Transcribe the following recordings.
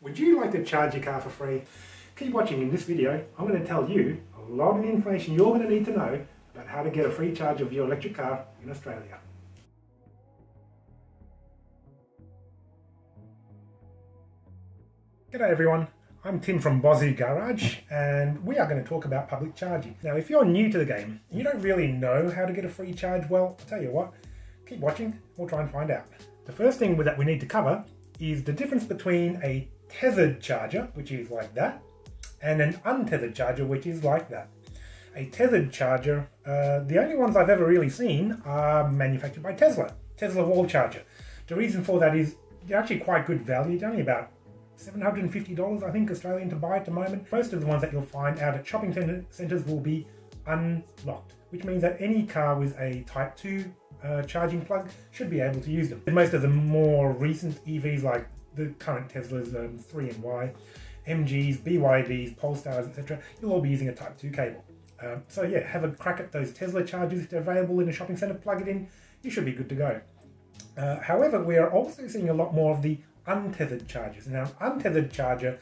Would you like to charge your car for free? Keep watching in this video. I'm going to tell you a lot of the information you're going to need to know about how to get a free charge of your electric car in Australia. G'day everyone, I'm Tim from Bozzy Garage and we are going to talk about public charging. Now if you're new to the game and you don't really know how to get a free charge, well I'll tell you what, keep watching, we'll try and find out. The first thing that we need to cover is the difference between a tethered charger, which is like that, and an untethered charger, which is like that. A tethered charger, uh, the only ones I've ever really seen are manufactured by Tesla, Tesla wall charger. The reason for that is they're actually quite good value, only about $750 I think Australian to buy at the moment. Most of the ones that you'll find out at shopping centres will be unlocked, which means that any car with a Type 2 uh, charging plug should be able to use them. Most of the more recent EVs like the current Teslas um, 3 and Y, MGs, BYDs, Polestars, etc., you'll all be using a Type 2 cable. Um, so yeah, have a crack at those Tesla chargers if they're available in a shopping centre, plug it in, you should be good to go. Uh, however, we are also seeing a lot more of the untethered chargers. Now, untethered charger,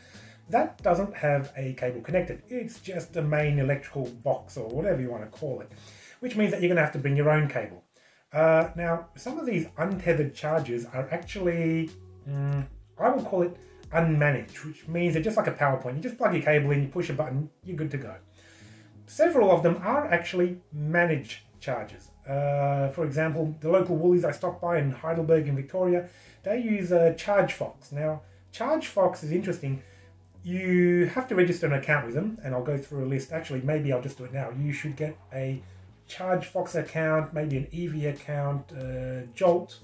that doesn't have a cable connected. It's just a main electrical box or whatever you want to call it, which means that you're going to have to bring your own cable. Uh, now, some of these untethered chargers are actually, mm, Will call it unmanaged, which means they're just like a PowerPoint. You just plug your cable in, you push a button, you're good to go. Several of them are actually managed chargers. Uh, for example, the local Woolies I stopped by in Heidelberg in Victoria, they use uh, ChargeFox. Now, ChargeFox is interesting. You have to register an account with them, and I'll go through a list. Actually, maybe I'll just do it now. You should get a ChargeFox account, maybe an Evie account, uh, Jolt,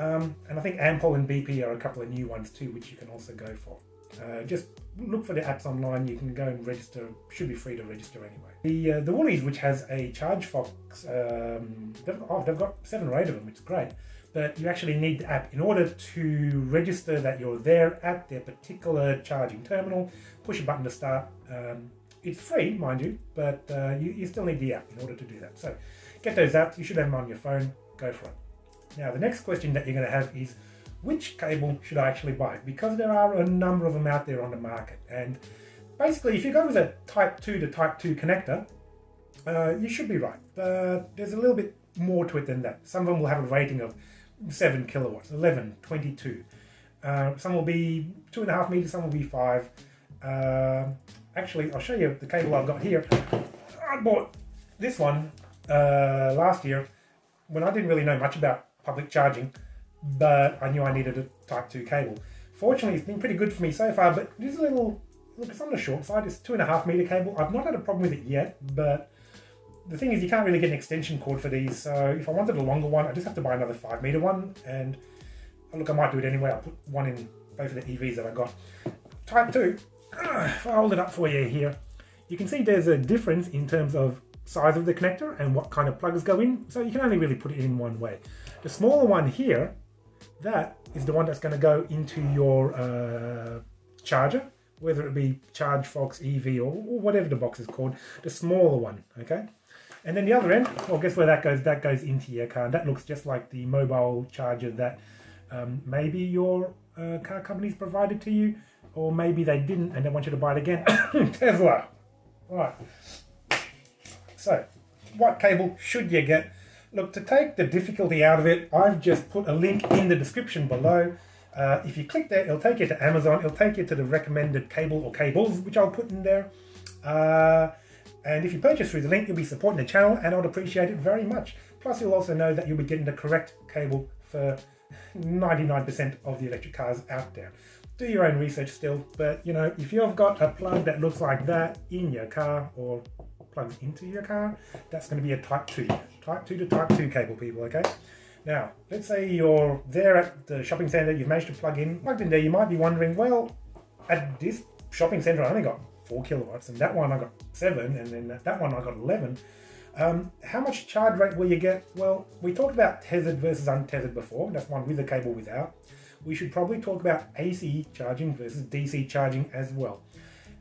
um, and I think Ampol and BP are a couple of new ones too, which you can also go for. Uh, just look for the apps online. You can go and register. Should be free to register anyway. The uh, the Woolies, which has a ChargeFox, um, they've, oh, they've got seven or eight of them. It's great, but you actually need the app in order to register that you're there at their particular charging terminal. Push a button to start. Um, it's free, mind you, but uh, you, you still need the app in order to do that. So get those apps. You should have them on your phone. Go for it. Now, the next question that you're going to have is which cable should I actually buy? Because there are a number of them out there on the market. And basically, if you go with a Type 2 to Type 2 connector, uh, you should be right. But there's a little bit more to it than that. Some of them will have a rating of 7 kilowatts, 11, 22. Uh, some will be 2.5 meters, some will be 5. Uh, actually, I'll show you the cable I've got here. I bought this one uh, last year when I didn't really know much about public charging, but I knew I needed a Type 2 cable. Fortunately, it's been pretty good for me so far, but it is a little, look, it's on the short side. It's two and a half meter cable. I've not had a problem with it yet, but the thing is you can't really get an extension cord for these. So if I wanted a longer one, I just have to buy another five meter one. And oh, look, I might do it anyway. I'll put one in both of the EVs that I got. Type 2, if I hold it up for you here, you can see there's a difference in terms of size of the connector and what kind of plugs go in. So you can only really put it in one way. The smaller one here, that is the one that's going to go into your uh, charger, whether it be ChargeFox Evie or, or whatever the box is called, the smaller one, okay? And then the other end, well, guess where that goes? That goes into your car. And that looks just like the mobile charger that um, maybe your uh, car company's provided to you, or maybe they didn't and they want you to buy it again. Tesla. Right. So, what cable should you get? Look, to take the difficulty out of it, I've just put a link in the description below. Uh, if you click there, it'll take you to Amazon. It'll take you to the recommended cable or cables, which I'll put in there. Uh, and if you purchase through the link, you'll be supporting the channel, and I'd appreciate it very much. Plus, you'll also know that you'll be getting the correct cable for 99% of the electric cars out there. Do your own research still, but you know, if you've got a plug that looks like that in your car or plugs into your car, that's going to be a Type 2. Type 2 to Type 2 cable, people, okay? Now, let's say you're there at the shopping centre, you've managed to plug in, plugged in there, you might be wondering, well, at this shopping centre I only got 4 kilowatts, and that one I got 7, and then that one I got 11. Um, how much charge rate will you get? Well, we talked about tethered versus untethered before, that's one with a cable without. We should probably talk about AC charging versus DC charging as well.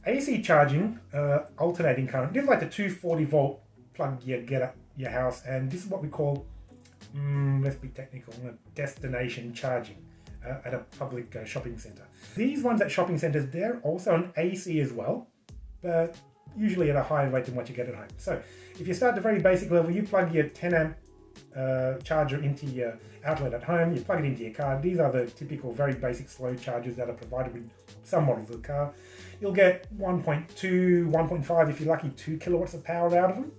AC charging, uh, alternating current, is like the 240 volt plug you get at your house, and this is what we call, mm, let's be technical, destination charging. uh, at a public uh, shopping centre. These ones at shopping centres, they're also on AC as well, but usually at a higher rate than what you get at home. So if you start at a very basic level, you plug your 10 amp uh, charger into your outlet at home, you plug it into your car. These are the typical very basic slow chargers that are provided with some models of the car. You'll get 1.2, 1.5 if you're lucky, 2 kilowatts of power out of them.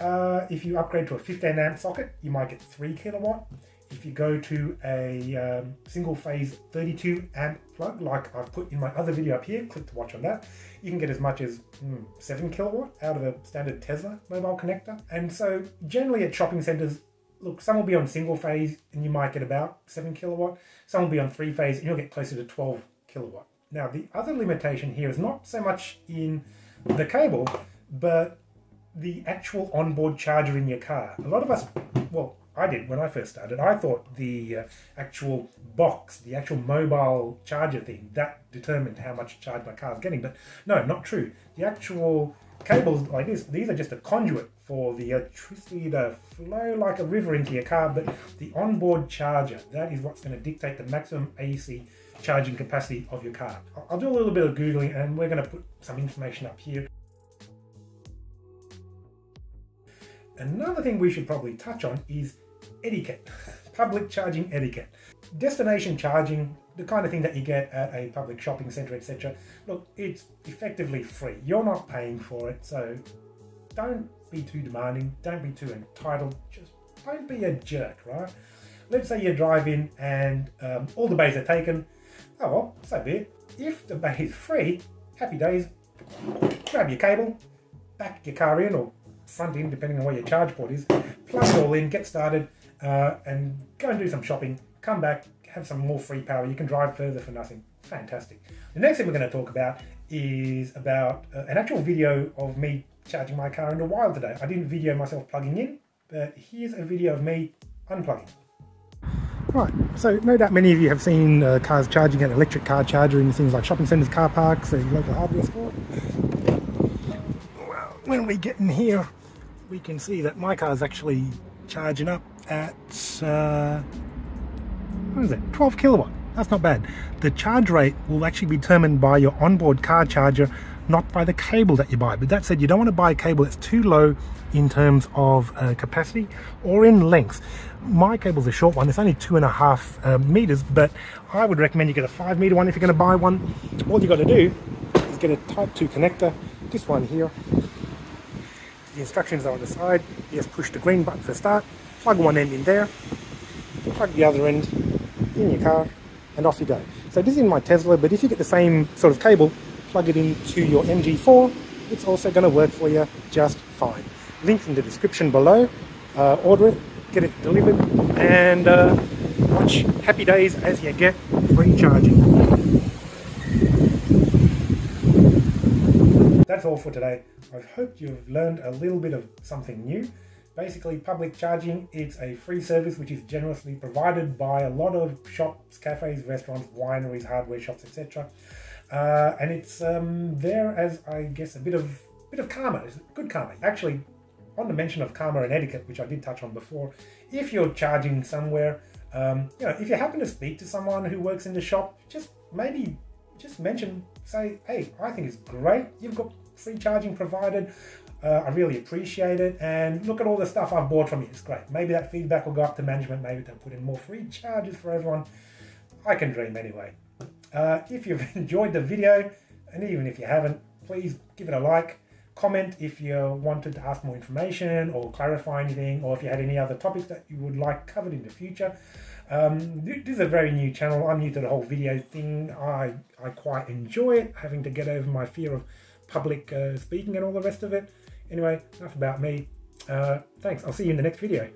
Uh, if you upgrade to a 15 amp socket, you might get 3 kilowatt. If you go to a um, single phase 32 amp plug, like I've put in my other video up here, click to watch on that, you can get as much as mm, 7 kilowatt out of a standard Tesla mobile connector. And so generally at shopping centers, look, some will be on single phase and you might get about 7 kilowatt. Some will be on three phase and you'll get closer to 12 kilowatt. Now the other limitation here is not so much in the cable, but the actual onboard charger in your car. A lot of us, well, I did when I first started. I thought the uh, actual box, the actual mobile charger thing, that determined how much charge my car is getting. But no, not true. The actual cables like this, these are just a conduit for the electricity to flow like a river into your car. But the onboard charger, that is what's going to dictate the maximum AC charging capacity of your car. I'll do a little bit of Googling and we're going to put some information up here. Another thing we should probably touch on is etiquette, public charging etiquette. Destination charging, the kind of thing that you get at a public shopping centre, etc. Look, it's effectively free. You're not paying for it, so don't be too demanding, don't be too entitled, just don't be a jerk, right? Let's say you drive in and um, all the bays are taken. Oh well, so be it. If the bay is free, happy days, grab your cable, back your car in or front in, depending on where your charge port is, plug it all in, get started, uh, and go and do some shopping. Come back, have some more free power. You can drive further for nothing. Fantastic. The next thing we're going to talk about is about uh, an actual video of me charging my car in the wild today. I didn't video myself plugging in, but here's a video of me unplugging. Right, so no doubt many of you have seen uh, cars charging at electric car charger in things like shopping centres, car parks, a local hardware store. Well, when we get in here, we can see that my car is actually charging up at, uh, what is it, 12 kilowatt. That's not bad. The charge rate will actually be determined by your onboard car charger, not by the cable that you buy. But that said, you don't want to buy a cable that's too low in terms of uh, capacity or in length. My cable's a short one, it's only two and a half uh, meters, but I would recommend you get a five meter one if you're going to buy one. All you got to do is get a type 2 connector, this one here, the instructions are on the side. You just push the green button for start, plug one end in there, plug the other end in your car, and off you go. So this is in my Tesla, but if you get the same sort of cable, plug it into your MG4, it's also going to work for you just fine. Link in the description below. Uh, order it, get it delivered, and uh, watch Happy Days as you get free charging. That's all for today. I hope you've learned a little bit of something new. Basically, public charging, it's a free service which is generously provided by a lot of shops, cafes, restaurants, wineries, hardware shops, etc. Uh, and it's um, there as, I guess, a bit of bit of karma, it's good karma. Actually, on the mention of karma and etiquette, which I did touch on before, if you're charging somewhere, um, you know, if you happen to speak to someone who works in the shop, just maybe just mention, say, hey, I think it's great. You've got free charging provided. Uh, I really appreciate it. And look at all the stuff I've bought from you. It's great. Maybe that feedback will go up to management. Maybe they'll put in more free charges for everyone. I can dream anyway. Uh, if you've enjoyed the video, and even if you haven't, please give it a like. Comment if you wanted to ask more information or clarify anything, or if you had any other topics that you would like covered in the future. Um, this is a very new channel. I'm new to the whole video thing. I, I quite enjoy it, having to get over my fear of public uh, speaking and all the rest of it. Anyway, enough about me. Uh, thanks. I'll see you in the next video.